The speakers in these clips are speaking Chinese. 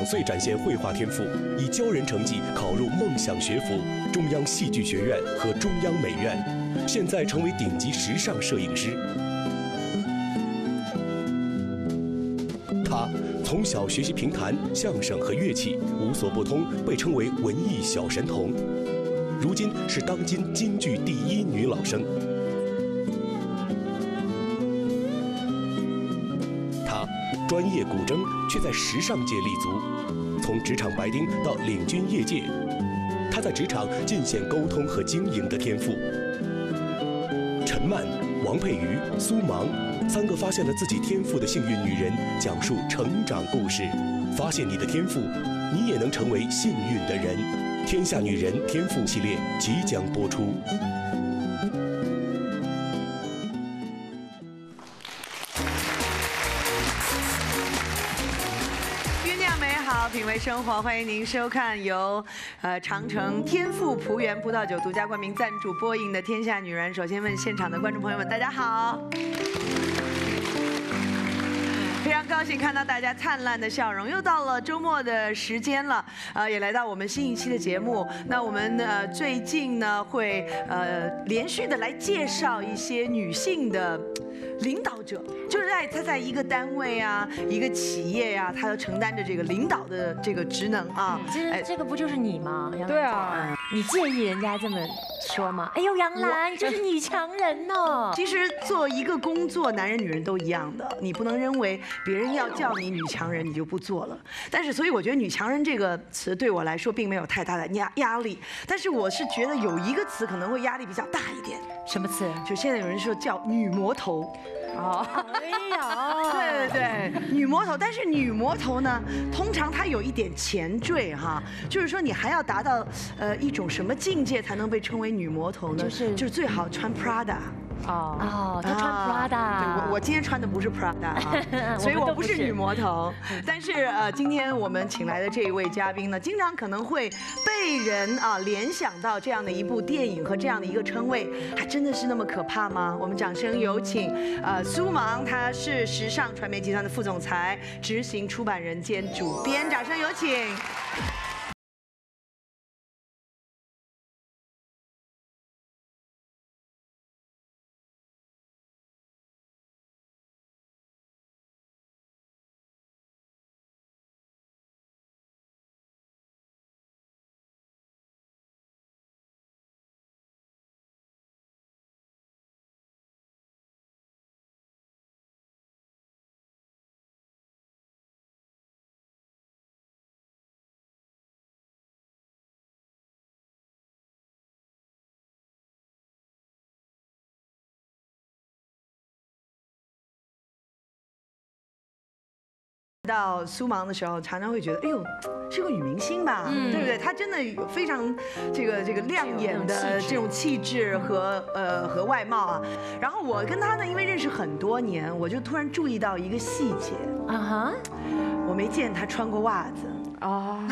两岁展现绘画天赋，以骄人成绩考入梦想学府中央戏剧学院和中央美院，现在成为顶级时尚摄影师。他从小学习评弹、相声和乐器，无所不通，被称为文艺小神童。如今是当今京剧第一女老生。专业古筝，却在时尚界立足，从职场白丁到领军业界，她在职场尽显沟通和经营的天赋。陈曼、王佩瑜、苏芒，三个发现了自己天赋的幸运女人，讲述成长故事。发现你的天赋，你也能成为幸运的人。天下女人天赋系列即将播出。美好，品味生活，欢迎您收看由呃长城天赋璞园葡萄酒独家冠名赞助播映的《天下女人》。首先问现场的观众朋友们，大家好。非常高兴看到大家灿烂的笑容，又到了周末的时间了，呃，也来到我们新一期的节目。那我们呃最近呢会呃连续的来介绍一些女性的领导者，就是在他在一个单位啊、一个企业呀、他要承担着这个领导的这个职能啊。其实这个不就是你吗？杨对啊，你介意人家这么说吗？哎呦，杨澜，你就是女强人哦。其实做一个工作，男人女人都一样的，你不能认为别人要叫你女强人，你就不做了。但是，所以我觉得“女强人”这个词对我来说并没有太大的压压力。但是，我是觉得有一个词可能会压力比较大一点，什么词？就现在有人说叫“女魔头”。哦，哎呀，对对对，女魔头。但是女魔头呢，通常她有一点前缀哈，就是说你还要达到呃一种什么境界才能被称为女魔头呢？就是就是最好穿 Prada。哦哦，她穿 Prada，对我我今天穿的不是 Prada，啊所以我不是女魔头。但是呃，今天我们请来的这一位嘉宾呢，经常可能会被人啊联想到这样的一部电影和这样的一个称谓，还真的是那么可怕吗？我们掌声有请呃苏芒，他是时尚传媒集团的副总裁、执行出版人兼主编，掌声有请。到苏芒的时候，常常会觉得，哎呦，是个女明星吧，对不对？她真的有非常这个这个亮眼的这种气质和呃和外貌啊。然后我跟她呢，因为认识很多年，我就突然注意到一个细节啊哈，我没见她穿过袜子哦。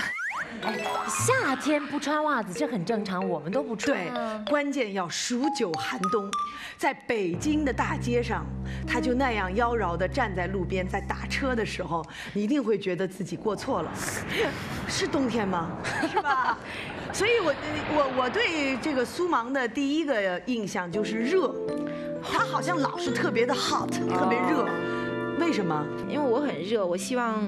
哎，夏天不穿袜子这很正常，我们都不穿。对，关键要数九寒冬，在北京的大街上，他就那样妖娆的站在路边，在打车的时候，你一定会觉得自己过错了。是冬天吗？是吧？所以我我我对这个苏芒的第一个印象就是热，他好像老是特别的 hot，特别热。为什么？因为我很热，我希望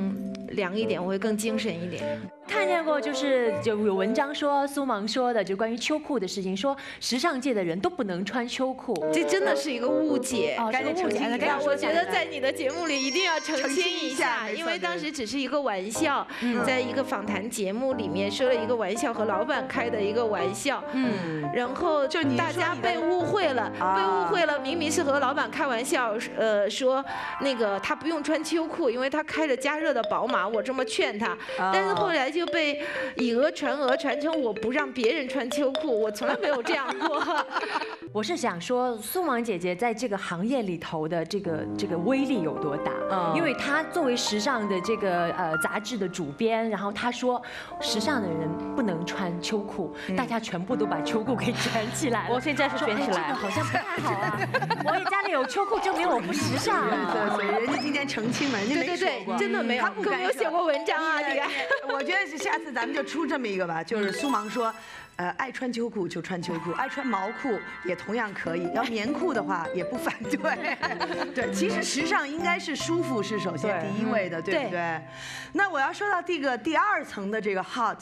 凉一点，我会更精神一点。看见过，就是就有文章说苏芒说的，就关于秋裤的事情，说时尚界的人都不能穿秋裤，这真的是一个误解。赶紧澄清一下，我觉得在你的节目里一定要澄清一下，因为当时只是一个玩笑，在一个访谈节目里面说了一个玩笑，和老板开的一个玩笑，嗯，然后就大家被误会了，被误会了，明明是和老板开玩笑，呃，说那个他不用穿秋裤，因为他开着加热的宝马，我这么劝他，但是后来就。就被以讹传讹，传成我不让别人穿秋裤，我从来没有这样过。我是想说，苏芒姐姐在这个行业里头的这个这个威力有多大？嗯，因为她作为时尚的这个呃杂志的主编，然后她说，时尚的人不能穿秋裤，大家全部都把秋裤给 卷起来。我现在是卷起来，这个好像不太好啊。我也家里有秋裤，证明我不时尚。对对，人家今天澄清了，人家没说过，真的没有，他不没有写过文章啊。你看，我觉得是下次咱们就出这么一个吧，就是苏芒说。呃，爱穿秋裤就穿秋裤，爱穿毛裤也同样可以。要棉裤的话也不反对。对，其实时尚应该是舒服是首先第一位的，对不对？那我要说到这个第二层的这个 hot，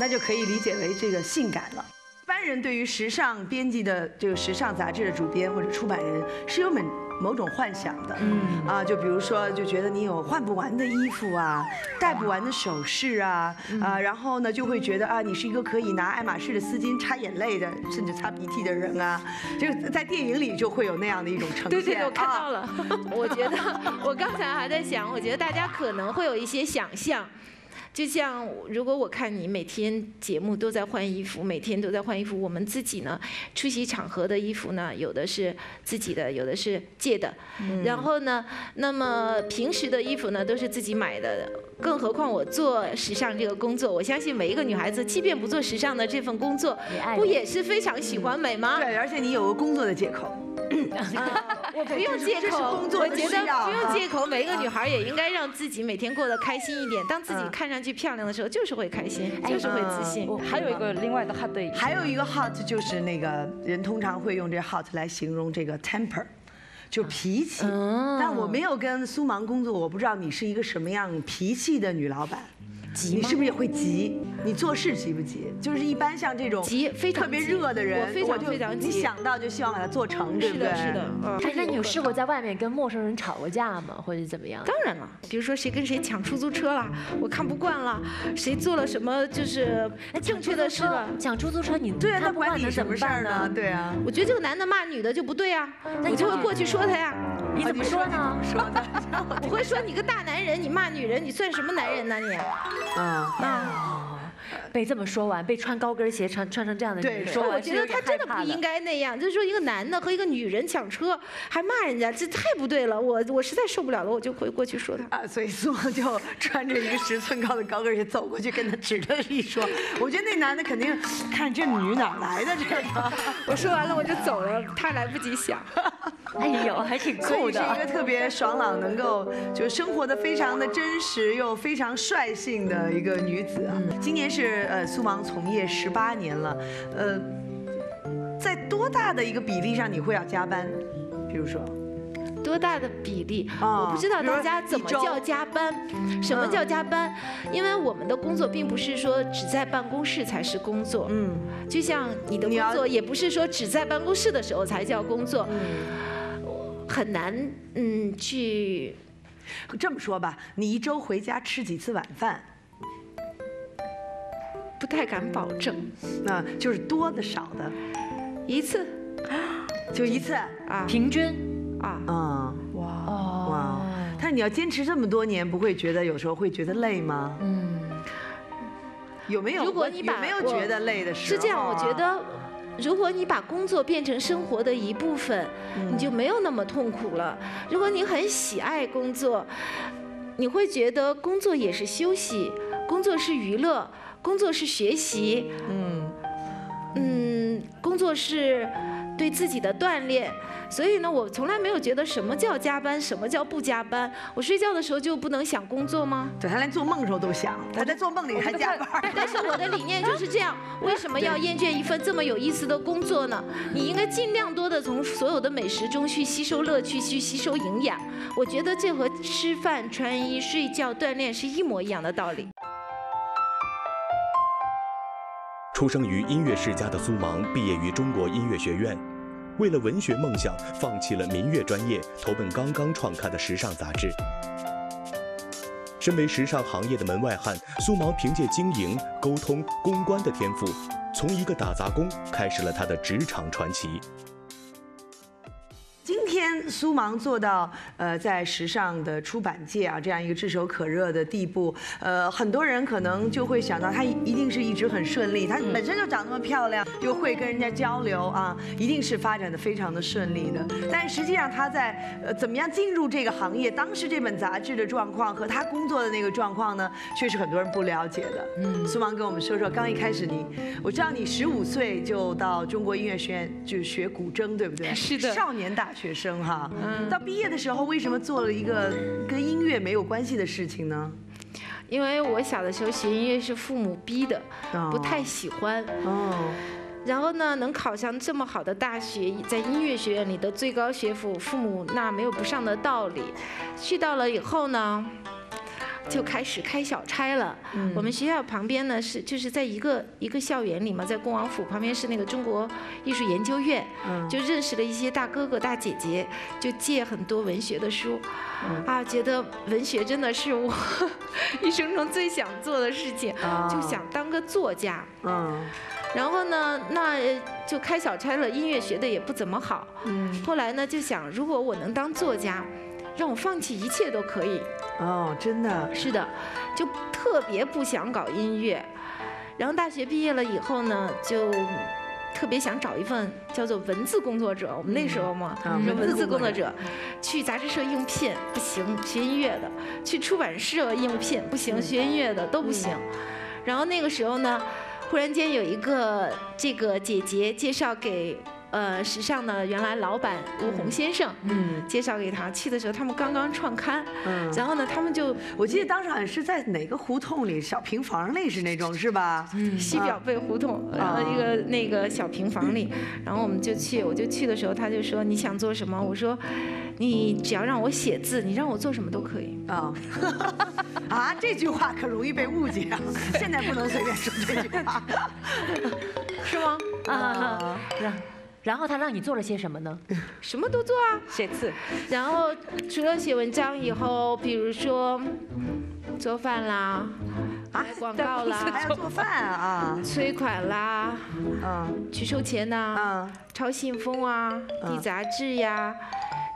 那就可以理解为这个性感了。一般人对于时尚编辑的这个时尚杂志的主编或者出版人是有某某种幻想的，嗯啊，就比如说就觉得你有换不完的衣服啊，戴不完的首饰啊，啊，然后呢就会觉得啊，你是一个可以拿爱马仕的丝巾擦眼泪的，甚至擦鼻涕的人啊，就在电影里就会有那样的一种呈现。对对对，我看到了。我觉得我刚才还在想，我觉得大家可能会有一些想象。就像如果我看你每天节目都在换衣服，每天都在换衣服，我们自己呢出席场合的衣服呢，有的是自己的，有的是借的。然后呢，那么平时的衣服呢都是自己买的。更何况我做时尚这个工作，我相信每一个女孩子，即便不做时尚的这份工作，不也是非常喜欢美吗？对，而且你有个工作的借口。我不用借口，我觉得不用借口。每一个女孩也应该让自己每天过得开心一点。当自己看上去漂亮的时候，就是会开心，就是会自信。还有一个另外的 hot，还有一个 hot 就是那个人通常会用这 hot 来形容这个 temper，就脾气。但我没有跟苏芒工作，我不知道你是一个什么样脾气的女老板。你是不是也会急？你做事急不急？就是一般像这种急非常特别热的人，我非常非常急。你想到就希望把它做成，对不对？是的，是的。哎，那你有试过在外面跟陌生人吵过架吗？或者怎么样？当然了，比如说谁跟谁抢出租车了，我看不惯了；谁做了什么就是正确的事了，抢出租车你对啊，他管你什么事儿呢？对啊，我觉得这个男的骂女的就不对啊，我就会过去说他呀。你怎么说呢？说的，我会说你个大男人，你骂女人，你算什么男人呢你？嗯。那，被这么说完，被穿高跟鞋穿穿成这样的对，说我觉得他真的不应该那样。就是说一个男的和一个女人抢车还骂人家，这太不对了。我我实在受不了了，我就会过去说他。啊，所以苏萌就穿着一个十寸高的高跟鞋走过去跟他指着一说。我觉得那男的肯定看这女哪来的这个。我说完了我就走了，他来不及想。哎呦，还挺酷的，是一个特别爽朗，能够就生活的非常的真实又非常率性的一个女子啊。今年是呃苏芒从业十八年了，呃，在多大的一个比例上你会要加班？比如说，多大的比例？我不知道大家怎么叫加班，什么叫加班？因为我们的工作并不是说只在办公室才是工作，嗯，就像你的工作也不是说只在办公室的时候才叫工作。很难，嗯，去这么说吧，你一周回家吃几次晚饭？不太敢保证，那就是多的少的，一次，就一次。啊，平均。啊，嗯，哇。哇，但是你要坚持这么多年，不会觉得有时候会觉得累吗？嗯，有没有？如果你把没有觉得累的时候，是这样，我觉得。如果你把工作变成生活的一部分，你就没有那么痛苦了。如果你很喜爱工作，你会觉得工作也是休息，工作是娱乐，工作是学习，嗯嗯，工作是对自己的锻炼。所以呢，我从来没有觉得什么叫加班，什么叫不加班。我睡觉的时候就不能想工作吗？对他连做梦的时候都想，他在做梦里还加班。但是我的理念就是这样，为什么要厌倦一份这么有意思的工作呢？你应该尽量多的从所有的美食中去吸收乐趣，去吸收营养。我觉得这和吃饭、穿衣、睡觉、锻炼是一模一样的道理。出生于音乐世家的苏芒，毕业于中国音乐学院。为了文学梦想，放弃了民乐专业，投奔刚刚创刊的时尚杂志。身为时尚行业的门外汉，苏芒凭借经营、沟通、公关的天赋，从一个打杂工开始了他的职场传奇。今天苏芒做到呃在时尚的出版界啊这样一个炙手可热的地步，呃，很多人可能就会想到她一定是一直很顺利，她本身就长那么漂亮，又会跟人家交流啊，一定是发展的非常的顺利的。但实际上她在呃怎么样进入这个行业，当时这本杂志的状况和她工作的那个状况呢，却是很多人不了解的。嗯，苏芒跟我们说说，刚一开始你，我知道你十五岁就到中国音乐学院就学古筝，对不对？是的少年大学生哈。嗯。到毕业的时候，为什么做了一个跟音乐没有关系的事情呢？因为我小的时候学音乐是父母逼的，哦不太喜欢。哦，然后呢，能考上这么好的大学，在音乐学院里的最高学府，父母那没有不上的道理。去到了以后呢，就开始开小差了。我们学校旁边呢是就是在一个一个校园里嘛，在恭王府旁边是那个中国艺术研究院，就认识了一些大哥哥大姐姐，就借很多文学的书，啊，觉得文学真的是我 一生中最想做的事情，就想当个作家。嗯，然后呢，那呃就开小差了，音乐学的也不怎么好。嗯，后来呢，就想如果我能当作家，让我放弃一切都可以。哦，真的，是的，就特别不想搞音乐。然后大学毕业了以后呢，就特别想找一份叫做文字工作者。我们那时候嘛，啊说文文字工作字工作者，去杂志社应聘不行，学音乐的；去出版社应聘不行，学音乐的都不行。然后那个时候呢，忽然间有一个这个姐姐介绍给呃时尚的原来老板吴红先生，嗯介绍给他。去的时候他们刚刚创刊，嗯。然后呢他们就我记得当时好像是在哪个胡同里，小平房类似那种，是吧？嗯西表背胡同，然后一个那个小平房里，然后我们就去，我就去的时候，他就说你想做什么？我说，你只要让我写字，你让我做什么都可以。啊，啊，这句话可容易被误解啊！现在不能随便说这句话。是吗？啊，然然后他让你做了些什么呢？什么都做啊。写字，然后除了写文章以后，比如说做饭啦，啊广告啦还啦，要做饭啊催款啦，嗯去收钱呐，嗯！抄信封啊，递杂志呀，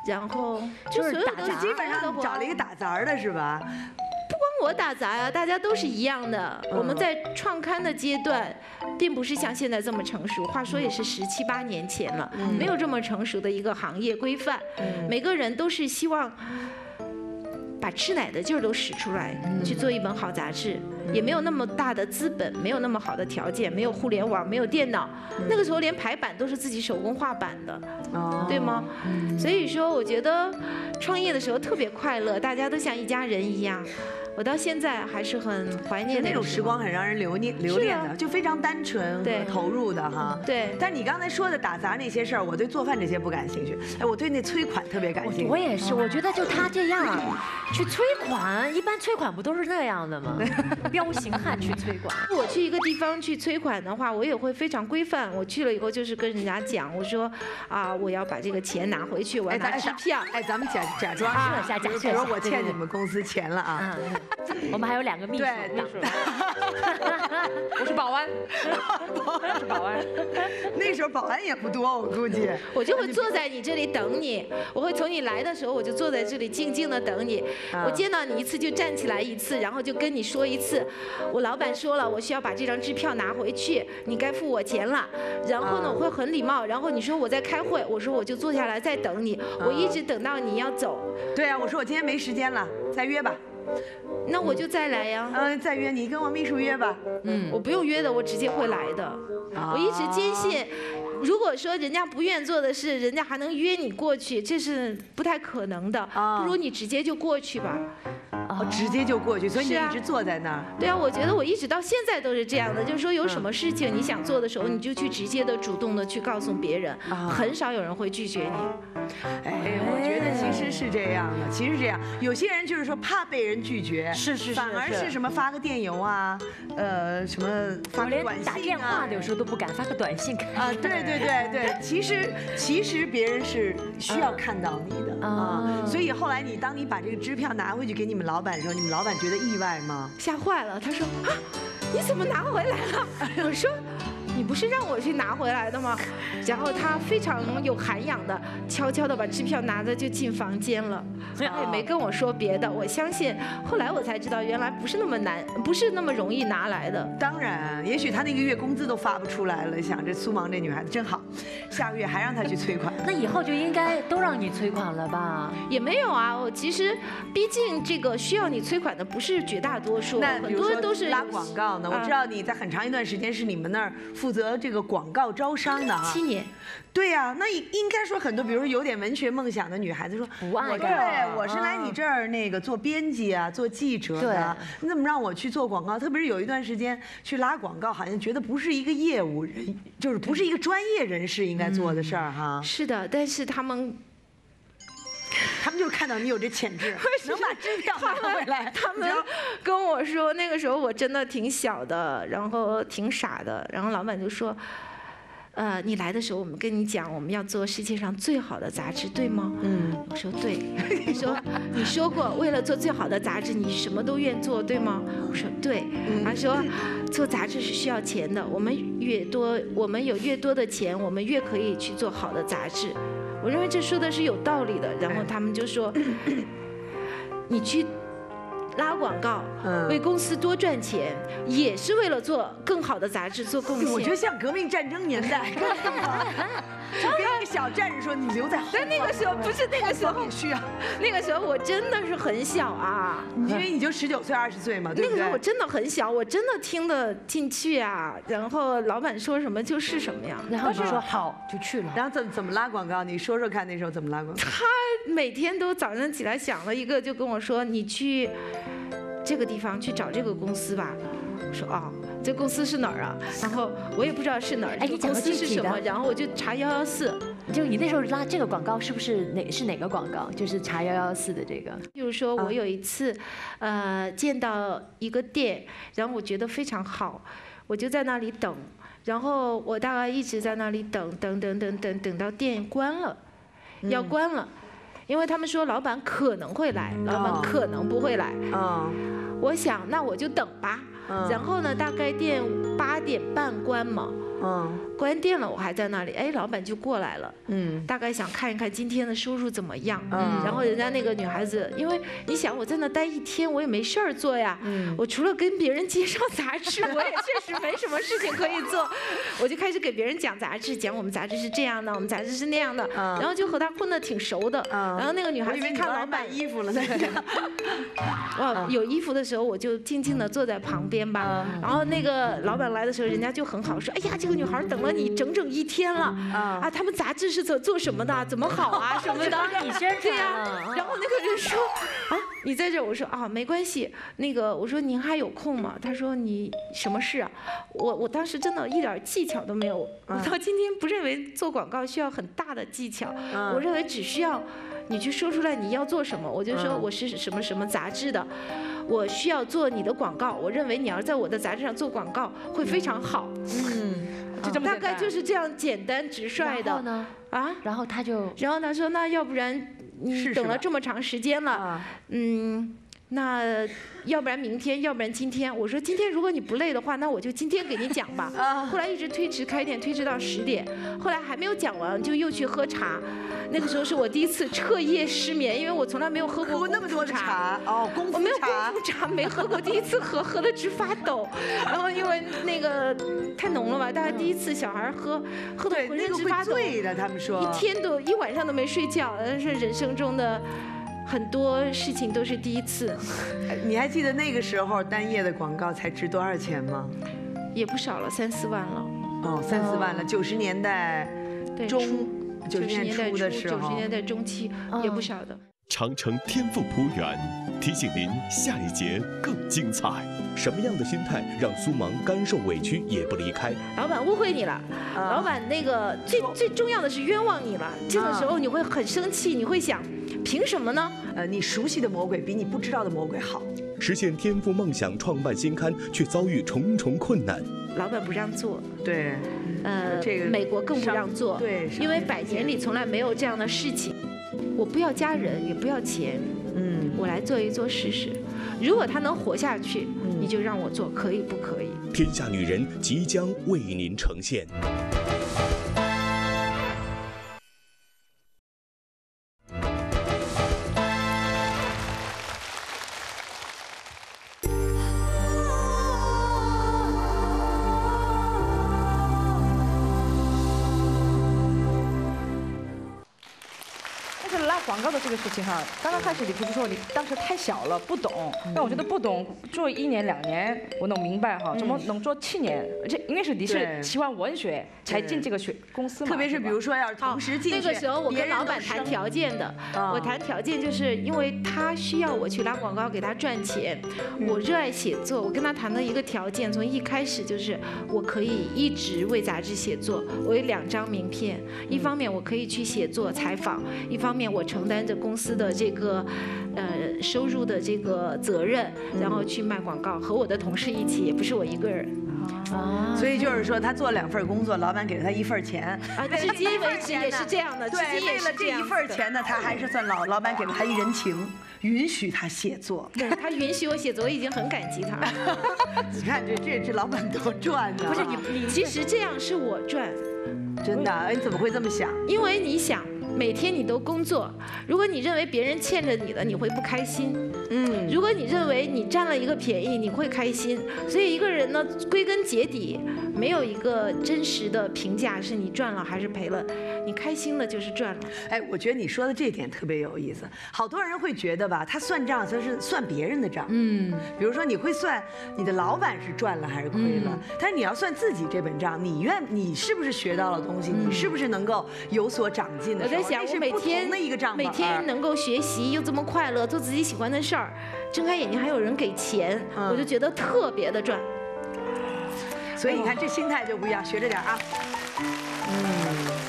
然后就所有打杂基本上找了一个打杂的是吧？我打杂呀，大家都是一样的。我们在创刊的阶段，并不是像现在这么成熟。话说也是十七八年前了，没有这么成熟的一个行业规范。每个人都是希望把吃奶的劲儿都使出来，去做一本好杂志。也没有那么大的资本，没有那么好的条件，没有互联网，没有电脑。那个时候连排版都是自己手工画版的。哦对吗？所以说，我觉得创业的时候特别快乐，大家都像一家人一样。我到现在还是很怀念那种时光，很让人留念留恋的，就非常单纯对和投入的哈。对但你刚才说的打杂那些事儿，我对做饭这些不感兴趣。哎，我对那催款特别感兴趣。我也是，我觉得就他这样 去催款，一般催款不都是那样的吗？彪形汉去催款。我去一个地方去催款的话，我也会非常规范。我去了以后就是跟人家讲，我说啊，我要把这个钱拿回去，我要拿支票。哎，咱们假假装假设一下比如假如我欠你们公司钱了啊。嗯，我们还有两个秘书秘书。我是保安，保安是保安，那时候保安也不多，我估计。我就会坐在你这里等你，我会从你来的时候我就坐在这里静静的等你。啊我见到你一次就站起来一次，然后就跟你说一次，我老板说了，我需要把这张支票拿回去，你该付我钱了。然后呢，啊我会很礼貌，然后你说我在开会，我说我就坐下来再等你，我一直等到你要走，对啊，我说我今天没时间了，再约吧。那我就再来呀。嗯，再约你跟我秘书约吧。嗯我不用约的，我直接会来的。啊我一直坚信，如果说人家不愿做的事，人家还能约你过去，这是不太可能的。啊不如你直接就过去吧。我直接就过去，所以你一直坐在那儿。对啊，我觉得我一直到现在都是这样的，就是说有什么事情你想做的时候，你就去直接的、主动的去告诉别人，啊很少有人会拒绝你。哎，我觉得其实是这样的，其实是这样。有些人就是说怕被人拒绝，是是是反而是是什么发个电邮啊，呃，什么发个短信啊，打电话的有时候都不敢，发个短信。啊，对对对对，其实其实别人是需要看到你的啊，所以后来你当你把这个支票拿回去给你们老板你们老板觉得意外吗？吓坏了，他说啊，你怎么拿回来了？我说你不是让我去拿回来的吗？然后他非常有涵养的，悄悄的把支票拿着就进房间了，他也没跟我说别的。我相信后来我才知道，原来不是那么难，不是那么容易拿来的。当然，也许他那个月工资都发不出来了，想这苏芒这女孩子真好，下个月还让她去催款。那以后就应该都让你催款了吧？也没有啊，我其实毕竟这个需要你催款的不是绝大多数，那很多都是拉广告呢。我知道你在很长一段时间是你们那儿负责这个广告招商的七年。对呀，那应该说很多，比如说有点文学梦想的女孩子说，不爱对，我是来你这儿那个做编辑啊，做记者的，你怎么让我去做广告？特别是有一段时间去拉广告，好像觉得不是一个业务人，就是不是一个专业人士应该做的事儿哈。是的，但是他们。他们就看到你有这潜质，能把支票拿回来。他们跟我说，那个时候我真的挺小的，然后挺傻的。然后老板就说：“呃，你来的时候，我们跟你讲，我们要做世界上最好的杂志，对吗？”嗯，我说对。他说：“你说过，为了做最好的杂志，你什么都愿做，对吗？”我说对。他说：“做杂志是需要钱的，我们越多，我们有越多的钱，我们越可以去做好的杂志。”我认为这说的是有道理的，然后他们就说，你去拉广告，为公司多赚钱，也是为了做更好的杂志做贡献。我觉得像革命战争年代。就跟一个小战士说：“你留在。”但那个时候不是那个时候需要。那个时候我真的是很小啊，因为你就十九岁二十岁嘛，对那个时候我真的很小，我真的听得进去啊。然后老板说什么就是什么呀。然后就说好就去了。然后怎怎么拉广告？你说说看，那时候怎么拉广告？他每天都早上起来想了一个，就跟我说：“你去这个地方去找这个公司吧。”我说：“哦。”这公司是哪儿啊？然后我也不知道是哪儿。哎，你公司是什么？然后我就查幺幺四。就你那时候拉这个广告是不是哪是哪个广告？就是查幺幺四的这个。比如说我有一次，呃，见到一个店，然后我觉得非常好，我就在那里等。然后我大概一直在那里等，等等等等等到店关了，要关了，因为他们说老板可能会来，老板可能不会来。嗯。我想那我就等吧。然后呢，大概店八点半关门。嗯，关店了，我还在那里，哎，老板就过来了，嗯，大概想看一看今天的收入怎么样，嗯，然后人家那个女孩子，因为你想我在那待一天，我也没事儿做呀，嗯，我除了跟别人介绍杂志，我也确实没什么事情可以做，我就开始给别人讲杂志，讲我们杂志是这样的，我们杂志是那样的，嗯。然后就和他混得挺熟的，嗯。然后那个女孩子一看老板。衣服了，哇，有衣服的时候我就静静的坐在旁边吧，然后那个老板来的时候，人家就很好说，哎呀这。这个女孩等了你整整一天了啊！他们杂志是做做什么的？怎么好啊？什么的？对呀。然后那个人说啊，你在这？我说啊，没关系。那个我说您还有空吗？他说你什么事啊？我我当时真的一点技巧都没有。我到今天不认为做广告需要很大的技巧，我认为只需要你去说出来你要做什么。我就说我是什么什么杂志的。我需要做你的广告，我认为你要在我的杂志上做广告会非常好。嗯，就这么大概就是这样简单直率的。呢？啊？然后他就，然后他说：“那要不然你等了这么长时间了，嗯。”那要不然明天，要不然今天。我说今天如果你不累的话，那我就今天给你讲吧。后来一直推迟开店，推迟到十点，后来还没有讲完，就又去喝茶。那个时候是我第一次彻夜失眠，因为我从来没有喝过那么多茶。哦，功夫茶。我没有功夫茶，没喝过，第一次喝，喝的直发抖。然后因为那个太浓了吧，大家第一次小孩喝，喝的浑身直发抖。醉的，他们说。一天都一晚上都没睡觉，那是人生中的。很多事情都是第一次，你还记得那个时候单页的广告才值多少钱吗？也不少了，三四万了。哦，三四万了，九十年代中，九十年代初的时候，九十年代中期也不少的。长城天赋铺源提醒您，下一节更精彩。什么样的心态让苏芒甘受委屈也不离开？老板误会你了，老板那个最最重要的是冤枉你了。这个时候你会很生气，你会想。凭什么呢？呃，你熟悉的魔鬼比你不知道的魔鬼好。实现天赋梦想，创办新刊却遭遇重重困难。老板不让做。对。呃，这个美国更不让做。对。因为百年里从来没有这样的事情。我不要家人，也不要钱。嗯。我来做一做试试。如果他能活下去，你就让我做，可以不可以？天下女人即将为您呈现。事情哈，刚刚开始你不是说你当时太小了不懂，但我觉得不懂做一年两年我能明白哈，怎么能做七年？而且因为是你是喜欢文学才进这个学公司嘛，特别是比如说要是同时进那个时候我跟老板谈条件的，我谈条件就是因为他需要我去拉广告给他赚钱，我热爱写作，我跟他谈的一个条件从一开始就是我可以一直为杂志写作，我有两张名片，一方面我可以去写作采访，一方面我承担着公司的这个，呃，收入的这个责任，然后去卖广告，和我的同事一起，也不是我一个人。啊，所以就是说，他做两份工作，老板给了他一份钱。啊，至今为止也是这样的。对，为了这一份钱呢，他还是算老老板给了他一人情，允许他写作。对他允许我写作，我已经很感激他。你看这这这老板多赚呢。不是你，其实这样是我赚。真的？你怎么会这么想？因为你想。每天你都工作，如果你认为别人欠着你的，你会不开心。嗯，如果你认为你占了一个便宜，你会开心。所以一个人呢，归根结底，没有一个真实的评价是你赚了还是赔了。你开心了就是赚了。哎，我觉得你说的这点特别有意思。好多人会觉得吧，他算账他是算别人的账。嗯，比如说你会算你的老板是赚了还是亏了，但是你要算自己这本账，你愿你是不是学到了东西，你是不是能够有所长进的？我在想，我每天的一个账每天能够学习又这么快乐，做自己喜欢的事儿，睁开眼睛还有人给钱，我就觉得特别的赚。所以你看这心态就不一样，学着点啊。嗯，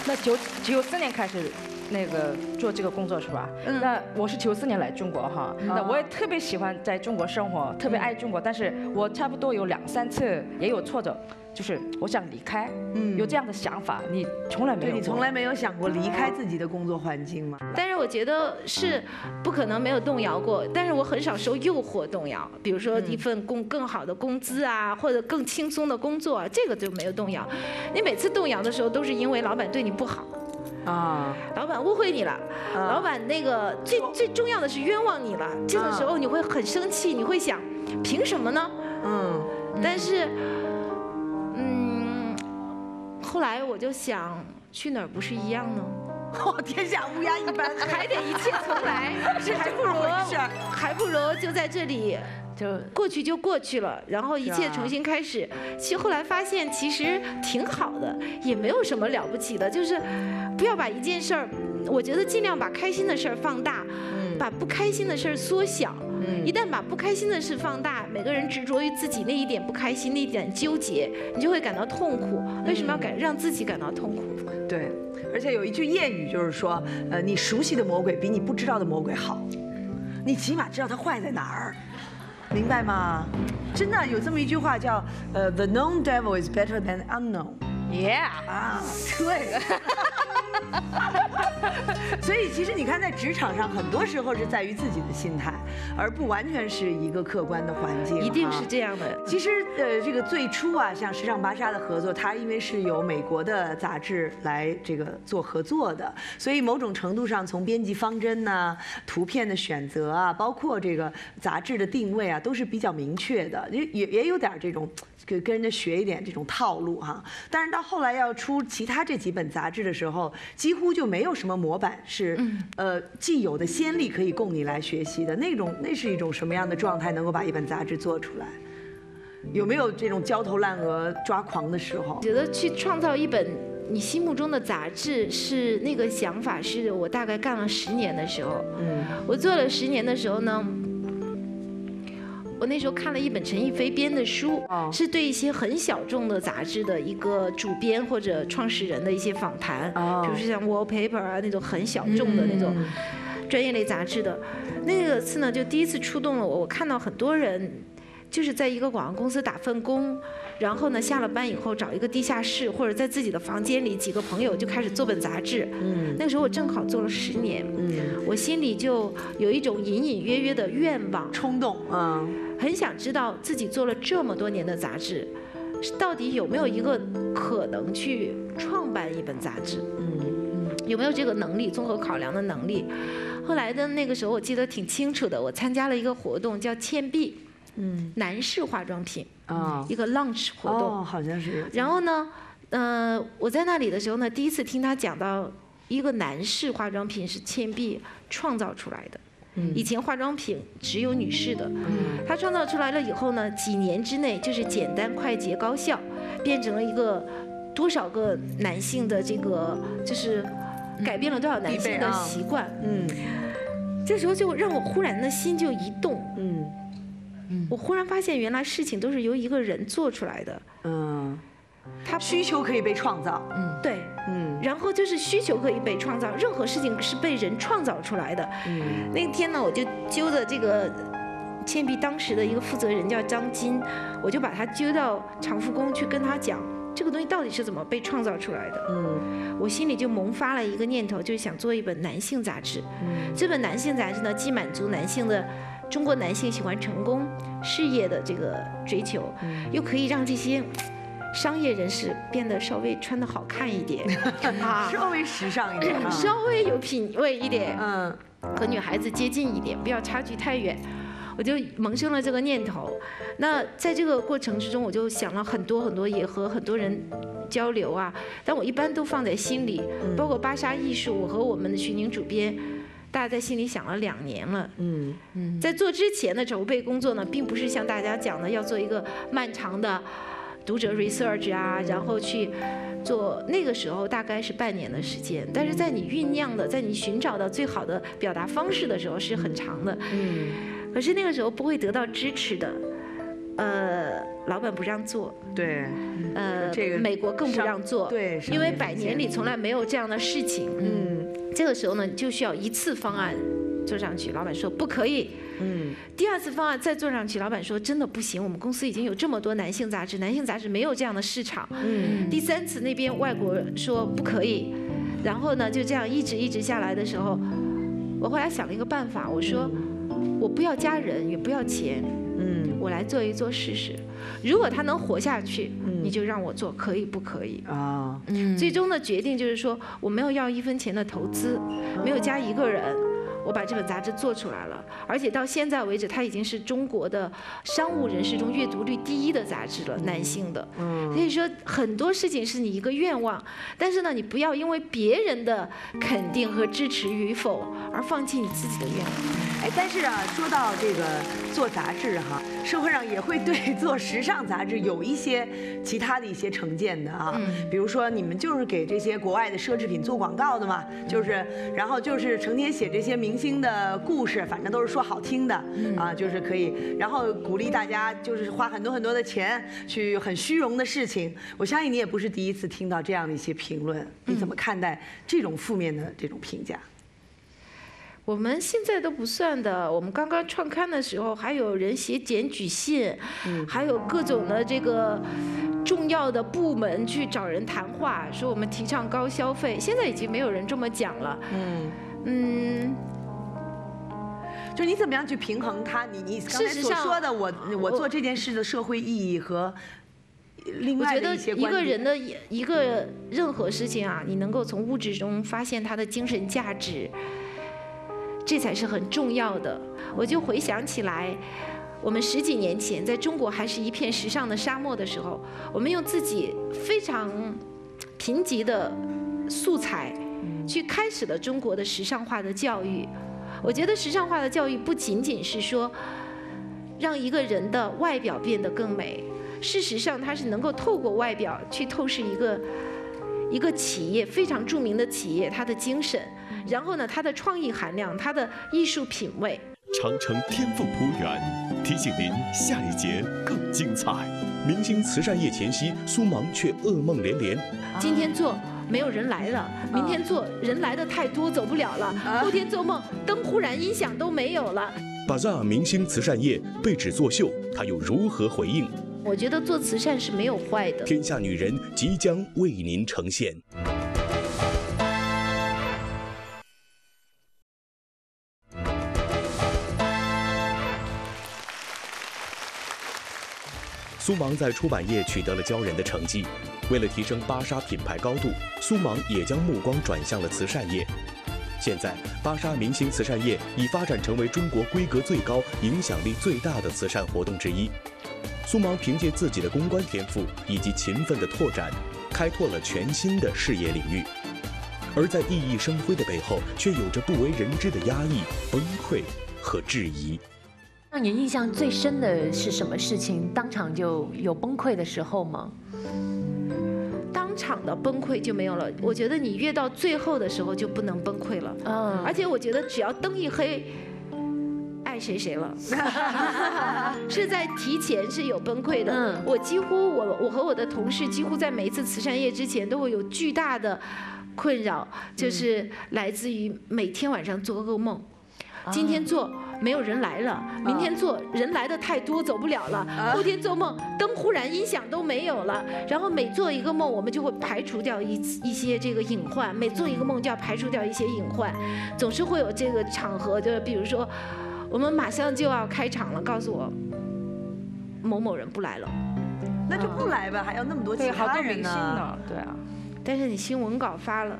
那九九四年开始那个做这个工作是吧？嗯，那我是九四年来中国哈，那我也特别喜欢在中国生活，特别爱中国，但是我差不多有两三次也有挫折。就是我想离开，嗯，有这样的想法，你从来没有，你从来没有想过离开自己的工作环境吗？但是我觉得是不可能没有动摇过，但是我很少受诱惑动摇，比如说一份工更好的工资啊，或者更轻松的工作，这个就没有动摇。你每次动摇的时候，都是因为老板对你不好，啊，老板误会你了，老板那个最最重要的是冤枉你了，这个时候你会很生气，你会想，凭什么呢？嗯，但是。后来我就想，去哪儿不是一样呢？哦，天下乌鸦一般，还得一切重来，这还不如还不如就在这里，就过去就过去了，然后一切重新开始。其实后来发现，其实挺好的，也没有什么了不起的，就是不要把一件事儿，我觉得尽量把开心的事儿放大，把不开心的事儿缩小。一旦把不开心的事放大，每个人执着于自己那一点不开心、那一点纠结，你就会感到痛苦。为什么要感让自己感到痛苦？对，而且有一句谚语就是说，呃，你熟悉的魔鬼比你不知道的魔鬼好，你起码知道他坏在哪儿，明白吗？真的有这么一句话叫，呃，the known devil is better than unknown。Yeah，啊，对。所以其实你看，在职场上，很多时候是在于自己的心态，而不完全是一个客观的环境。一定是这样的。其实，呃，这个最初啊，像时尚芭莎的合作，它因为是由美国的杂志来这个做合作的，所以某种程度上，从编辑方针呢、图片的选择啊，包括这个杂志的定位啊，都是比较明确的，也也也有点这种。跟跟人家学一点这种套路哈，但是到后来要出其他这几本杂志的时候，几乎就没有什么模板是呃既有的先例可以供你来学习的那种，那是一种什么样的状态能够把一本杂志做出来？有没有这种焦头烂额抓狂的时候？觉得去创造一本你心目中的杂志是那个想法，是我大概干了十年的时候，嗯，我做了十年的时候呢。我那时候看了一本陈逸飞编的书，是对一些很小众的杂志的一个主编或者创始人的一些访谈，比如说像 Wallpaper 啊那种很小众的那种专业类杂志的。那个次呢，就第一次触动了我。我看到很多人就是在一个广告公司打份工，然后呢下了班以后找一个地下室或者在自己的房间里，几个朋友就开始做本杂志。嗯，那个时候我正好做了十年，嗯，我心里就有一种隐隐约约的愿望、冲动，嗯，很想知道自己做了这么多年的杂志，到底有没有一个可能去创办一本杂志？嗯，有没有这个能力？综合考量的能力。后来的那个时候，我记得挺清楚的。我参加了一个活动，叫倩碧，嗯，男士化妆品啊，一个 launch 活动，好像是。然后呢，呃，我在那里的时候呢，第一次听他讲到一个男士化妆品是倩碧创造出来的。嗯。以前化妆品只有女士的。嗯。他创造出来了以后呢，几年之内就是简单、快捷、高效，变成了一个多少个男性的这个就是改变了多少男性的习惯。嗯。这时候就让我忽然的心就一动，嗯，嗯，我忽然发现原来事情都是由一个人做出来的，嗯，他需求可以被创造，嗯，对，嗯，然后就是需求可以被创造，任何事情是被人创造出来的，嗯，那天呢，我就揪着这个倩碧当时的一个负责人叫张金，我就把他揪到长福宫去跟他讲。这个东西到底是怎么被创造出来的？嗯，我心里就萌发了一个念头，就是想做一本男性杂志。嗯，这本男性杂志呢，既满足男性的中国男性喜欢成功事业的这个追求，又可以让这些商业人士变得稍微穿的好看一点，稍微时尚一点，稍微有品味一点，嗯，和女孩子接近一点，不要差距太远。我就萌生了这个念头，那在这个过程之中，我就想了很多很多，也和很多人交流啊。但我一般都放在心里，包括芭莎艺术，我和我们的徐宁主编，大家在心里想了两年了。嗯。嗯，在做之前的筹备工作呢，并不是像大家讲的要做一个漫长的读者 research 啊，然后去做那个时候大概是半年的时间，但是在你酝酿的，在你寻找到最好的表达方式的时候是很长的。嗯。可是那个时候不会得到支持的，呃，老板不让做，对，呃，这个美国更不让做，对，因为百年里从来没有这样的事情，嗯，这个时候呢就需要一次方案做上去，老板说不可以，嗯，第二次方案再做上去，老板说真的不行，我们公司已经有这么多男性杂志，男性杂志没有这样的市场，嗯，第三次那边外国说不可以，然后呢就这样一直一直下来的时候，我后来想了一个办法，我说。我不要家人，也不要钱，嗯，我来做一做试试。如果他能活下去，你就让我做，可以不可以？啊，嗯。最终的决定就是说，我没有要一分钱的投资，没有加一个人。我把这本杂志做出来了，而且到现在为止，它已经是中国的商务人士中阅读率第一的杂志了，男性的。嗯。所以说很多事情是你一个愿望，但是呢，你不要因为别人的肯定和支持与否而放弃你自己的愿望。哎，但是啊，说到这个做杂志哈，社会上也会对 做时尚杂志有一些其他的一些成见的啊。嗯。比如说你们就是给这些国外的奢侈品做广告的嘛，就是，然后就是成天写这些明。星的故事，反正都是说好听的啊，就是可以，然后鼓励大家，就是花很多很多的钱去很虚荣的事情。我相信你也不是第一次听到这样的一些评论，你怎么看待这种负面的这种评价？我们现在都不算的，我们刚刚创刊的时候，还有人写检举信，还有各种的这个重要的部门去找人谈话，说我们提倡高消费。现在已经没有人这么讲了。嗯嗯。就你怎么样去平衡它？你你刚才所说的，我我做这件事的社会意义和另外我觉得一个人的一个任何事情啊，你能够从物质中发现它的精神价值，这才是很重要的。我就回想起来，我们十几年前在中国还是一片时尚的沙漠的时候，我们用自己非常贫瘠的素材，去开始了中国的时尚化的教育。我觉得时尚化的教育不仅仅是说让一个人的外表变得更美，事实上它是能够透过外表去透视一个一个企业非常著名的企业它的精神，然后呢它的创意含量、它的艺术品味。长城天凤铺园提醒您，下一节更精彩。明星慈善夜前夕，苏芒却噩梦连连。今天做。没有人来了，明天做人来的太多走不了了，后天做梦灯忽然音响都没有了。Bazaar 明星慈善夜被指作秀，他又如何回应？我觉得做慈善是没有坏的。天下女人即将为您呈现。苏芒在出版业取得了骄人的成绩，为了提升芭莎品牌高度，苏芒也将目光转向了慈善业。现在，芭莎明星慈善夜已发展成为中国规格最高、影响力最大的慈善活动之一。苏芒凭借自己的公关天赋以及勤奋的拓展，开拓了全新的事业领域。而在熠熠生辉的背后，却有着不为人知的压抑、崩溃和质疑。让你印象最深的是什么事情？当场就有崩溃的时候吗？当场的崩溃就没有了。我觉得你越到最后的时候就不能崩溃了。嗯。而且我觉得只要灯一黑，爱谁谁了。是在提前是有崩溃的。嗯。我几乎我我和我的同事几乎在每一次慈善夜之前都会有巨大的困扰，就是来自于每天晚上做噩梦。今天做没有人来了，明天做人来的太多走不了了，后天做梦灯忽然音响都没有了，然后每做一个梦我们就会排除掉一一些这个隐患，每做一个梦就要排除掉一些隐患，总是会有这个场合，就是比如说我们马上就要开场了，告诉我某某人不来了，那就不来吧，还要那么多其他人呢？对啊，但是你新闻稿发了，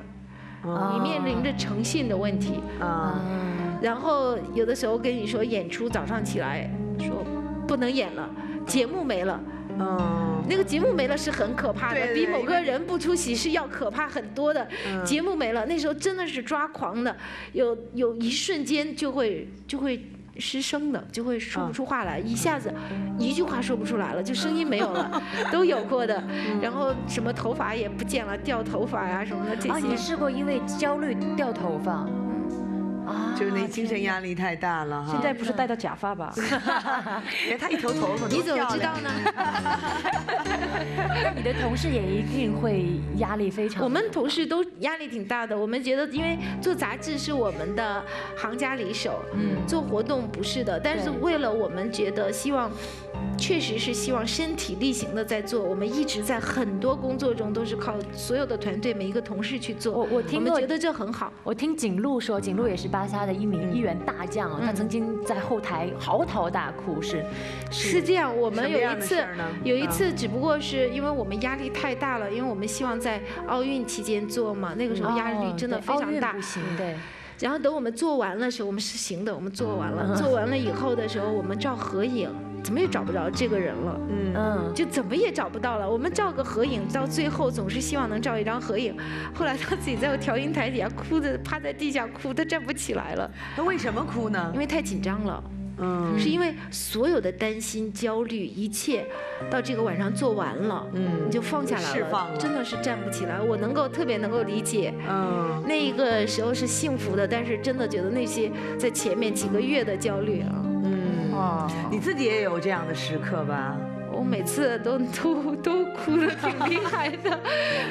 你面临着诚信的问题。啊。然后有的时候跟你说演出早上起来说不能演了，节目没了，嗯，那个节目没了是很可怕的，比某个人不出席是要可怕很多的。节目没了，那时候真的是抓狂的，有有一瞬间就会就会失声的，就会说不出话来，一下子一句话说不出来了，就声音没有了，都有过的。然后什么头发也不见了，掉头发呀什么的这些。啊，你试过因为焦虑掉头发？就是那精神压力太大了哈。现在不是戴到假发吧？哎他一头头发你怎么知道呢？那 你的同事也一定会压力非常。我们同事都压力挺大的。我们觉得，因为做杂志是我们的行家里手，嗯，做活动不是的。但是为了我们觉得希望。确实是希望身体力行的在做，我们一直在很多工作中都是靠所有的团队每一个同事去做。我我听过，觉得这很好。我听景路说，景路也是巴萨的一名一员大将，他曾经在后台嚎啕大哭，是是这样。我们有一次，有一次只不过是因为我们压力太大了，因为我们希望在奥运期间做嘛，那个时候压力真的非常大。不行，对。然后等我们做完了时候，我们是行的，我们做完了，做完了以后的时候，我们照合影。怎么也找不着这个人了，嗯，就怎么也找不到了。我们照个合影，到最后总是希望能照一张合影。后来他自己在我调音台底下哭的，趴在地下哭，他站不起来了。他为什么哭呢？因为太紧张了，嗯，是因为所有的担心、焦虑，一切到这个晚上做完了，嗯，你就放下来了，真的是站不起来。我能够特别能够理解，嗯，那一个时候是幸福的，但是真的觉得那些在前面几个月的焦虑啊。你自己也有这样的时刻吧？我每次都都都哭的挺厉害的，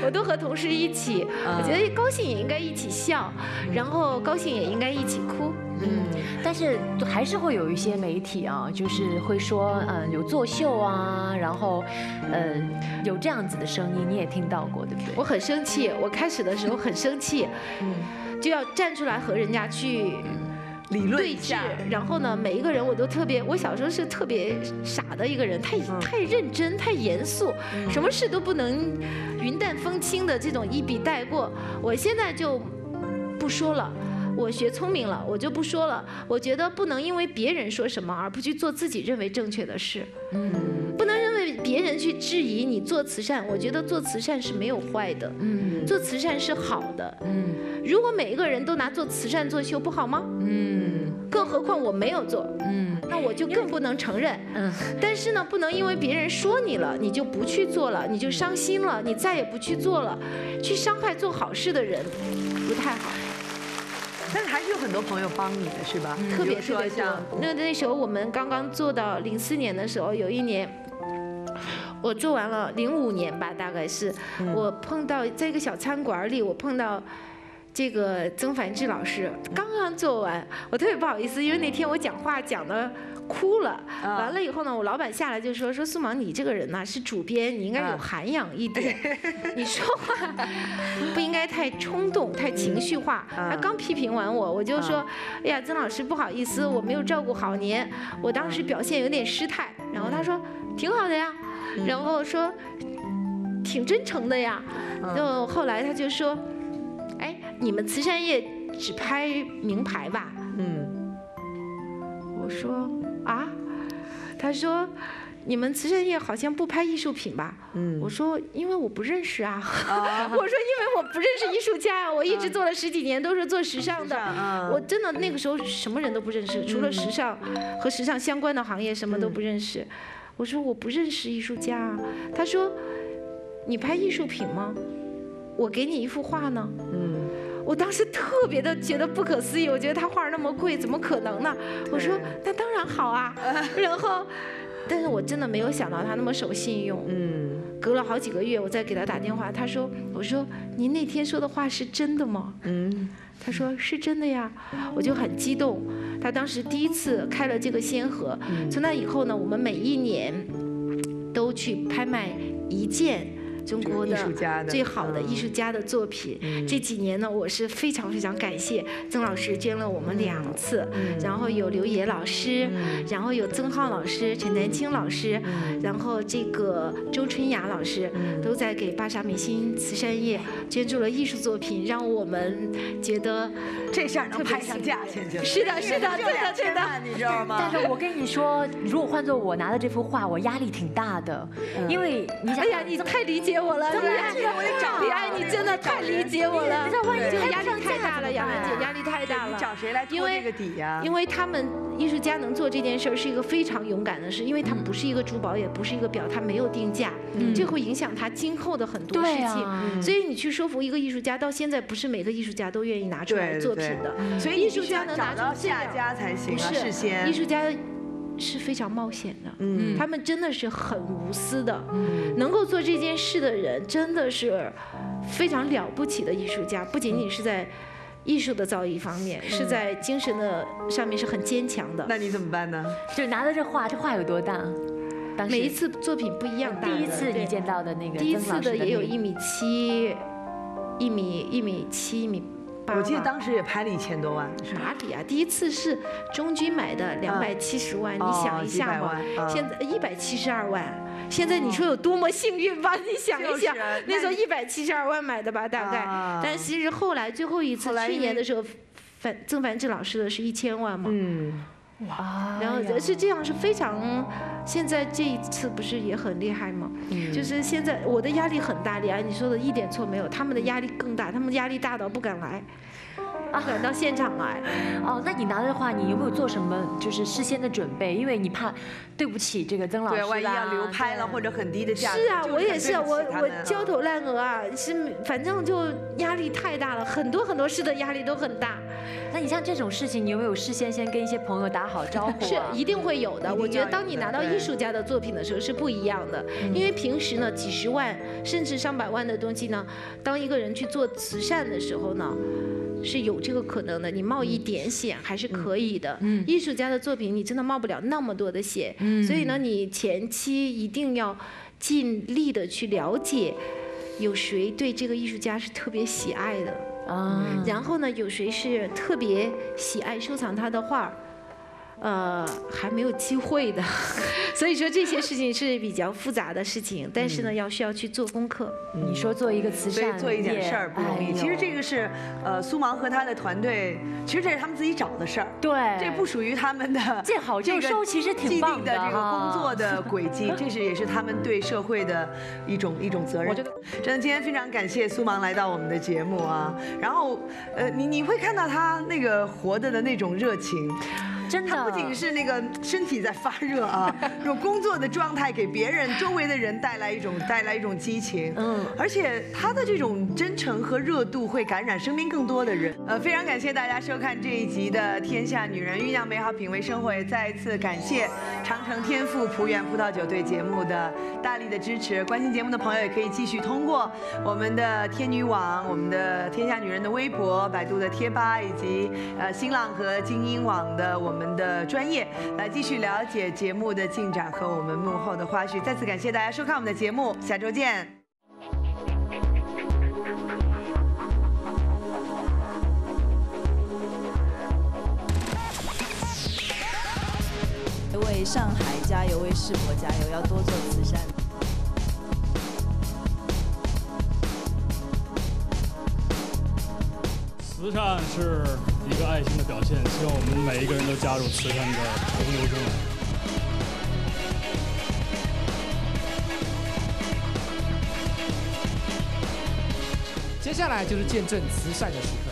我都和同事一起。我觉得高兴也应该一起笑，然后高兴也应该一起哭。嗯，但是还是会有一些媒体啊，就是会说，嗯，有作秀啊，然后，嗯，有这样子的声音，你也听到过，对不对？我很生气，我开始的时候很生气，嗯，就要站出来和人家去。理论对峙，然后呢，每一个人我都特别，我小时候是特别傻的一个人，太太认真，太严肃，什么事都不能云淡风轻的这种一笔带过。我现在就不说了，我学聪明了，我就不说了。我觉得不能因为别人说什么而不去做自己认为正确的事，嗯，不能别人去质疑你做慈善。我觉得做慈善是没有坏的，嗯，做慈善是好的，嗯。如果每一个人都拿做慈善作秀，不好吗？嗯。更何况我没有做，嗯，那我就更不能承认，嗯。但是呢，不能因为别人说你了，你就不去做了，你就伤心了，你再也不去做了，去伤害做好事的人，不太好。但是还是有很多朋友帮你的，是吧？特别特别多。那那时候我们刚刚做到零四年的时候，有一年，我做完了零五年吧，大概是我碰到在一个小餐馆里，我碰到。这个曾凡志老师刚刚做完，我特别不好意思，因为那天我讲话讲的哭了。完了以后呢，我老板下来就说说苏芒，你这个人呢是主编，你应该有涵养一点，你说话不应该太冲动、太情绪化。他刚批评完我，我就说，哎呀，曾老师不好意思，我没有照顾好您，我当时表现有点失态。然后他说挺好的呀，然后说挺真诚的呀。就后来他就说。哎你们慈善业只拍名牌吧？嗯，我说啊，他说你们慈善业好像不拍艺术品吧？嗯，我说因为我不认识啊。我说因为我不认识艺术家，我一直做了十几年都是做时尚的，我真的那个时候什么人都不认识，除了时尚和时尚相关的行业什么都不认识。我说我不认识艺术家啊。他说你拍艺术品吗？我给你一幅画呢。嗯。我当时特别的觉得不可思议，我觉得他画那么贵，怎么可能呢？我说那当然好啊。然后，但是我真的没有想到他那么守信用。嗯。隔了好几个月，我再给他打电话，他说：“我说您那天说的话是真的吗？”嗯。他说是真的呀，我就很激动。他当时第一次开了这个先河，从那以后呢，我们每一年都去拍卖一件。中国的最好的艺术家的作品，这几年呢，我是非常非常感谢曾老师捐了我们两次，然后有刘野老师，然后有曾浩老师、陈丹青老师，然后这个周春雅老师都在给巴沙美心慈善夜捐助了艺术作品，让我们觉得这事儿能拍上价钱。就是的，是的，对的，对的，你知道吗？但是我跟你说，如果换做我拿的这幅画，我压力挺大的，因为你想，哎呀，你太理解。我了，李安，你真的太理解我了。这个压力太大了，杨兰姐，压力太大了。你找谁来托这个底呀？因为他们艺术家能做这件事儿是一个非常勇敢的事，因为他不是一个珠宝，也不是一个表，他没有定价，这会影响他今后的很多事情。所以你去说服一个艺术家，到现在不是每个艺术家都愿意拿出来作品的。所以艺术家能拿到下家才行啊，事先。艺术家。是非常冒险的，嗯，他们真的是很无私的，嗯，能够做这件事的人真的是非常了不起的艺术家，不仅仅是在艺术的造诣方面，是在精神的上面是很坚强的。那你怎么办呢？就拿着这画，这画有多大？每一次作品不一样大。第一次你见到的那个，第一次的也有一米七，一米一米七一米。我记得当时也拍了一千多万，哪里啊？第一次是中军买的两百七十万，你想一下嘛？现在一百七十二万，现在你说有多么幸运吧？你想一想，那时候一百七十二万买的吧，大概。但其实后来最后一次去年的时候，范曾凡志老师的是一千万嘛？嗯，哇！然后是这样是非常，现在这一次不是也很厉害吗？就是现在我的压力很大，李安你说的一点错没有，他们的压力更大，他们压力大到不敢来。啊，到现场来，哦，那你拿的话，你有没有做什么就是事先的准备？因为你怕对不起这个曾老师，对，万一要流拍了或者很低的价格。是啊，我也是，我我焦头烂额啊，是反正就压力太大了，很多很多事的压力都很大。那你像这种事情，你有没有事先先跟一些朋友打好招呼？是，一定会有的。我觉得当你拿到艺术家的作品的时候是不一样的，因为平时呢几十万甚至上百万的东西呢，当一个人去做慈善的时候呢。是有这个可能的，你冒一点险还是可以的。嗯，艺术家的作品你真的冒不了那么多的险。嗯，所以呢，你前期一定要尽力的去了解，有谁对这个艺术家是特别喜爱的啊？然后呢，有谁是特别喜爱收藏他的画？呃，还没有机会的，所以说这些事情是比较复杂的事情，但是呢，要需要去做功课。你说做一个慈善，做一点事儿不容易。其实这个是，呃，苏芒和他的团队，其实这是他们自己找的事儿。对，这不属于他们的 见好就收，其实挺棒的。这个工作的 轨迹，这是也是他们对社会的一种一种责任。我觉得，真的今天非常感谢苏芒来到我们的节目啊。然后，呃，你你会看到他那个活着的那种热情。真的，他不仅是那个身体在发热啊，用工作的状态给别人、周围的人带来一种带来一种激情，嗯，而且他的这种真诚和热度会感染身边更多的人。呃，非常感谢大家收看这一集的《天下女人酝酿美好品味生活》，也再一次感谢长城天赋葡园葡萄酒对节目的大力的支持。关心节目的朋友也可以继续通过我们的天女网、我们的天下女人的微博、百度的贴吧以及呃新浪和精英网的我们的专业来继续了解节目的进展和我们幕后的花絮。再次感谢大家收看我们的节目，下周见。为上海加油，为世博加油，要多做慈善。慈善是一个爱心的表现，希望我们每一个人都加入慈善的洪流中来。接下来就是见证慈善的时刻。